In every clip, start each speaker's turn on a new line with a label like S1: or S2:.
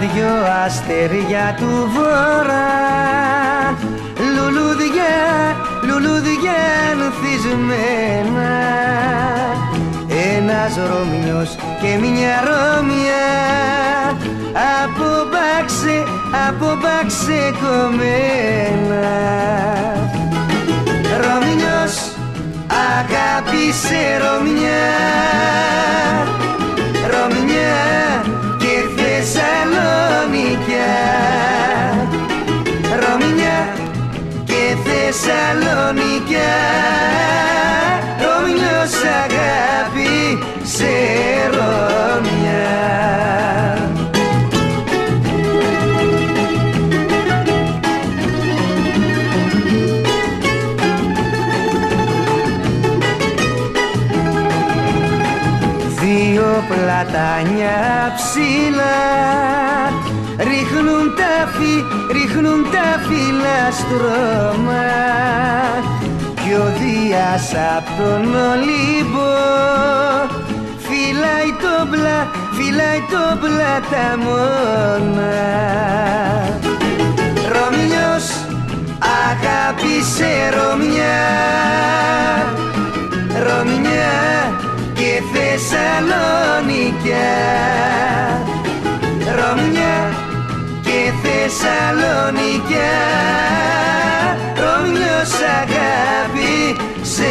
S1: δυο αστέρια του βορρά. Λουλούδια, λουλούδια ανθισμένα ένας Ρωμιός και μια Ρώμια από μπάξε, από μπάξε κομμένα. Ρωμιός αγάπησε Ρωμιά πλατάνια ψηλά. Ρίχνουν τα, φυ, ρίχνουν τα φύλλα στρώμα. Κι ο Δίας απ' τον Ολύμπο φυλάει το μπλα, φυλάει το πλαταμόνα Ρωμιός αγάπησε Ρωμιά. Ρωμιά και Θεσσαλονικιά Ρωμιά και Θεσσαλονικιά Ρωμιός αγάπη σε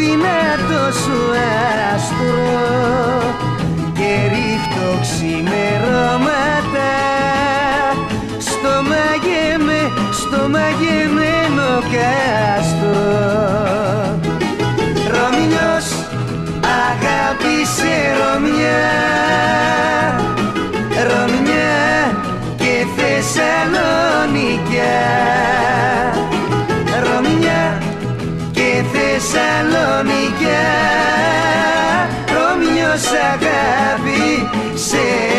S1: το δυνατό σου άστρο και ρίχτω ξημερώματα. Στο μαγεμέ, στο μαγεμένο κάστρο. Ρωμιός αγάπησε Ρωμιά Ρωμιά Θεσσαλονικιά Ρωμιός αγάπη σε Ρωμιά